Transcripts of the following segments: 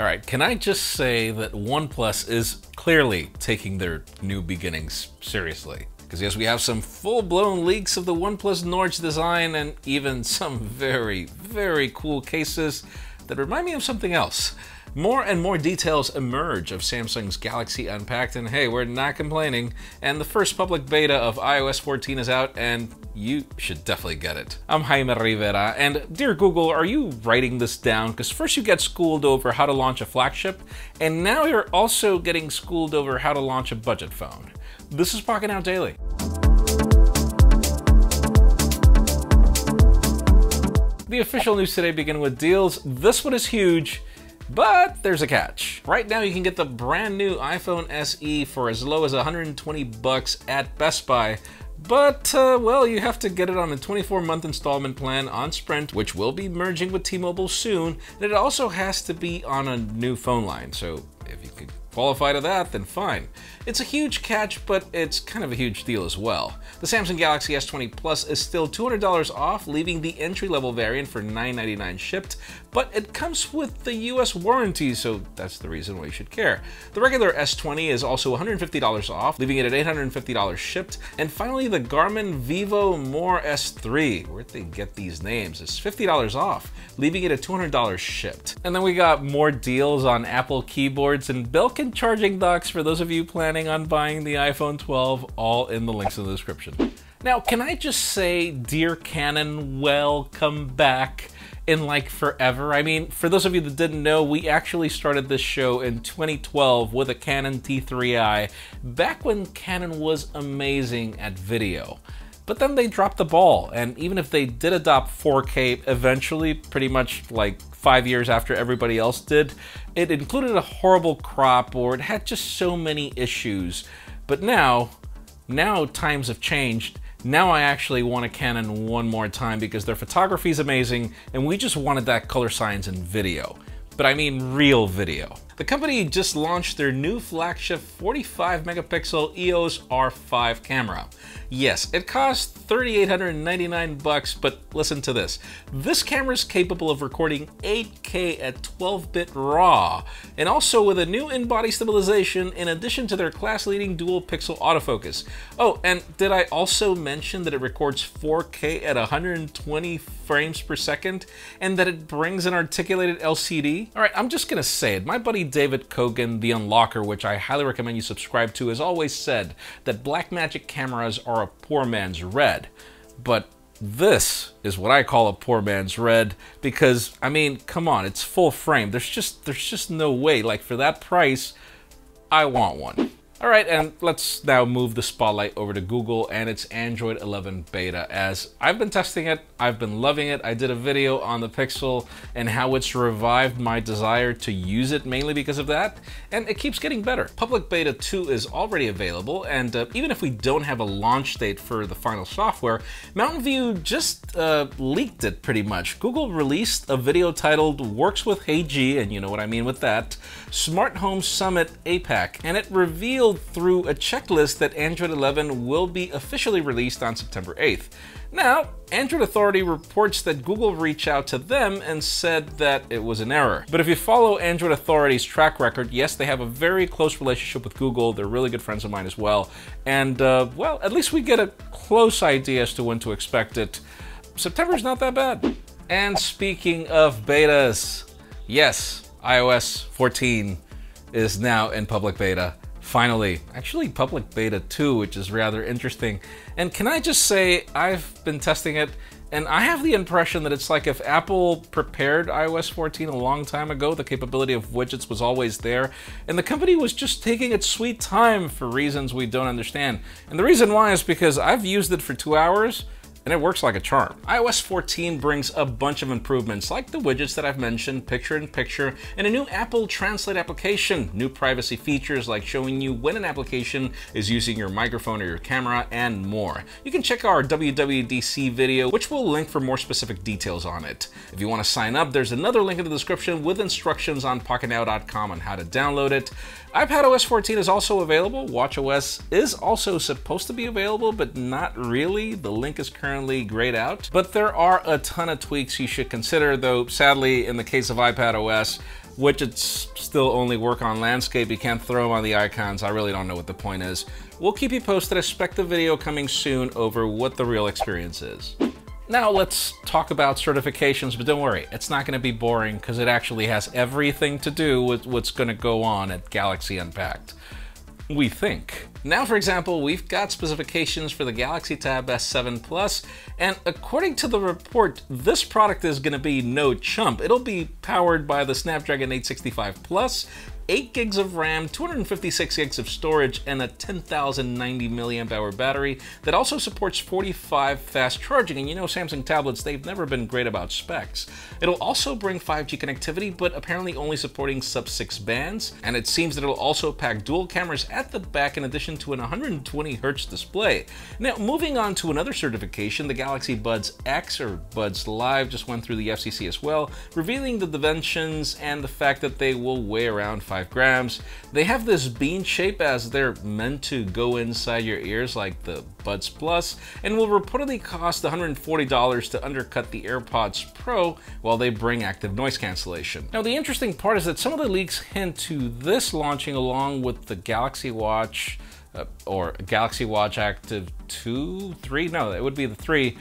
All right, can I just say that OnePlus is clearly taking their new beginnings seriously? Because yes, we have some full-blown leaks of the OnePlus Nord design and even some very, very cool cases that remind me of something else. More and more details emerge of Samsung's Galaxy Unpacked, and hey, we're not complaining. And the first public beta of iOS 14 is out, and you should definitely get it. I'm Jaime Rivera, and dear Google, are you writing this down? Because first you get schooled over how to launch a flagship, and now you're also getting schooled over how to launch a budget phone. This is Pocketnow Daily. The official news today begin with deals. This one is huge. But there's a catch. Right now you can get the brand new iPhone SE for as low as 120 bucks at Best Buy. But, uh, well, you have to get it on a 24 month installment plan on Sprint, which will be merging with T Mobile soon. And it also has to be on a new phone line. So if you could qualify to that, then fine. It's a huge catch, but it's kind of a huge deal as well. The Samsung Galaxy S20 Plus is still $200 off, leaving the entry-level variant for 999 shipped, but it comes with the US warranty, so that's the reason why you should care. The regular S20 is also $150 off, leaving it at $850 shipped. And finally, the Garmin vivomove S3, where'd they get these names, is $50 off, leaving it at $200 shipped. And then we got more deals on Apple keyboards and Belkin charging docks for those of you planning planning on buying the iPhone 12, all in the links in the description. Now, can I just say, dear Canon, welcome back in like forever. I mean, for those of you that didn't know, we actually started this show in 2012 with a Canon T3i, back when Canon was amazing at video. But then they dropped the ball, and even if they did adopt 4K eventually, pretty much like five years after everybody else did, it included a horrible crop or it had just so many issues. But now, now times have changed. Now I actually want a Canon one more time because their photography is amazing and we just wanted that color science in video. But I mean real video. The company just launched their new flagship 45 megapixel EOS R5 camera. Yes, it costs 3899 bucks, but listen to this. This camera is capable of recording 8K at 12-bit RAW, and also with a new in-body stabilization in addition to their class-leading dual-pixel autofocus. Oh, and did I also mention that it records 4K at 120 frames per second, and that it brings an articulated LCD? All right, I'm just gonna say it. My buddy David Kogan, the Unlockr, which I highly recommend you subscribe to, has always said that Blackmagic cameras are a poor man's RED. But this is what I call a poor man's RED because I mean, come on, it's full frame. There's just there's just no way. Like for that price, I want one. All right, and let's now move the spotlight over to Google and its Android 11 beta. As I've been testing it, I've been loving it. I did a video on the Pixel and how it's revived my desire to use it mainly because of that, and it keeps getting better. Public Beta 2 is already available, and uh, even if we don't have a launch date for the final software, Mountain View just uh, leaked it pretty much. Google released a video titled Works with Hey G, and you know what I mean with that, Smart Home Summit APAC, and it revealed through a checklist that Android 11 will be officially released on September 8th. Now, Android Authority reports that Google reached out to them and said that it was an error. But if you follow Android Authority's track record, yes, they have a very close relationship with Google. They're really good friends of mine as well. And, uh, well, at least we get a close idea as to when to expect it. September's not that bad. And speaking of betas, yes, iOS 14 is now in public beta finally, actually public beta 2, which is rather interesting. And can I just say, I've been testing it, and I have the impression that it's like if Apple prepared iOS 14 a long time ago, the capability of widgets was always there, and the company was just taking its sweet time for reasons we don't understand. And the reason why is because I've used it for two hours, and it works like a charm. iOS 14 brings a bunch of improvements like the widgets that I've mentioned, picture-in-picture, -picture, and a new Apple Translate application, new privacy features like showing you when an application is using your microphone or your camera, and more. You can check our WWDC video, which we'll link for more specific details on it. If you want to sign up, there's another link in the description with instructions on PocketNow.com on how to download it. iPadOS 14 is also available. WatchOS is also supposed to be available, but not really. The link is currently currently grayed out, but there are a ton of tweaks you should consider, though sadly, in the case of iPad OS, which Widgets still only work on landscape. You can't throw them on the icons. I really don't know what the point is. We'll keep you posted. I expect a video coming soon over what the real experience is. Now let's talk about certifications, but don't worry, it's not going to be boring because it actually has everything to do with what's going to go on at Galaxy Unpacked. We think. Now, for example, we've got specifications for the Galaxy Tab S7 Plus, and according to the report, this product is going to be no chump. It'll be powered by the Snapdragon 865 Plus 8 gigs of RAM, 256 gigs of storage, and a 10,090 milliamp hour battery that also supports 45 fast charging. And you know, Samsung tablets, they've never been great about specs. It'll also bring 5G connectivity, but apparently only supporting sub 6 bands. And it seems that it'll also pack dual cameras at the back in addition to an 120 Hz display. Now, moving on to another certification, the Galaxy Buds X or Buds Live just went through the FCC as well, revealing the dimensions and the fact that they will weigh around 5 grams. They have this bean shape as they're meant to go inside your ears like the Buds Plus and will reportedly cost $140 to undercut the AirPods Pro while they bring active noise cancellation. Now the interesting part is that some of the leaks hint to this launching along with the Galaxy Watch uh, or Galaxy Watch Active 2, 3, no, it would be the 3,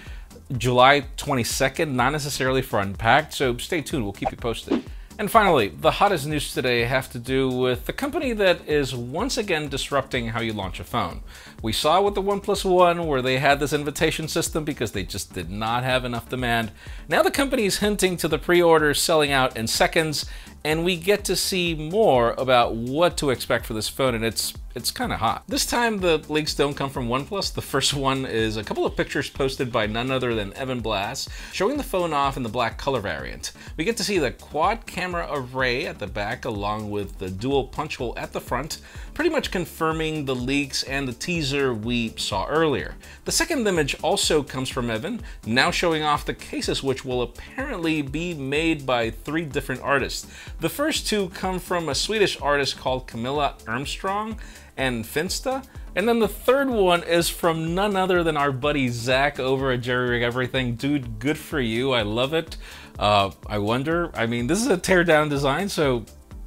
July 22nd, not necessarily for Unpacked, so stay tuned, we'll keep you posted. And finally, the hottest news today have to do with the company that is once again disrupting how you launch a phone. We saw with the OnePlus One where they had this invitation system because they just did not have enough demand. Now the company is hinting to the pre-orders selling out in seconds and we get to see more about what to expect for this phone, and it's it's kind of hot. This time the leaks don't come from OnePlus. The first one is a couple of pictures posted by none other than Evan Blass, showing the phone off in the black color variant. We get to see the quad camera array at the back along with the dual punch hole at the front, pretty much confirming the leaks and the teaser we saw earlier. The second image also comes from Evan, now showing off the cases which will apparently be made by three different artists. The first two come from a Swedish artist called Camilla Armstrong and Finsta. And then the third one is from none other than our buddy Zach over at Jerry Rig Everything. Dude, good for you. I love it. Uh, I wonder, I mean, this is a teardown design, so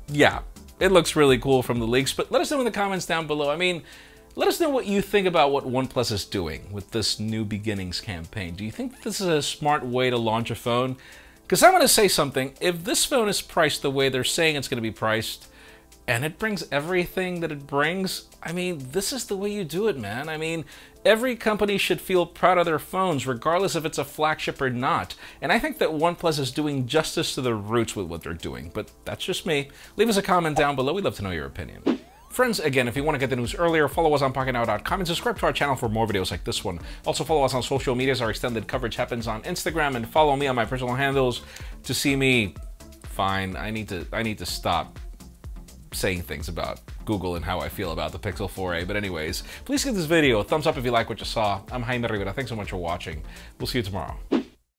yeah, it looks really cool from the leaks. But let us know in the comments down below. I mean, let us know what you think about what OnePlus is doing with this New Beginnings campaign. Do you think this is a smart way to launch a phone? Because I'm going to say something. If this phone is priced the way they're saying it's going to be priced, and it brings everything that it brings, I mean, this is the way you do it, man. I mean, every company should feel proud of their phones, regardless if it's a flagship or not. And I think that OnePlus is doing justice to the roots with what they're doing. But that's just me. Leave us a comment down below. We'd love to know your opinion. Friends, again, if you want to get the news earlier, follow us on PocketNow.com and subscribe to our channel for more videos like this one. Also follow us on social medias. Our extended coverage happens on Instagram and follow me on my personal handles to see me. Fine, I need to I need to stop saying things about Google and how I feel about the Pixel 4a. But anyways, please give this video a thumbs up if you like what you saw. I'm Jaime Rivera. Thanks so much for watching. We'll see you tomorrow.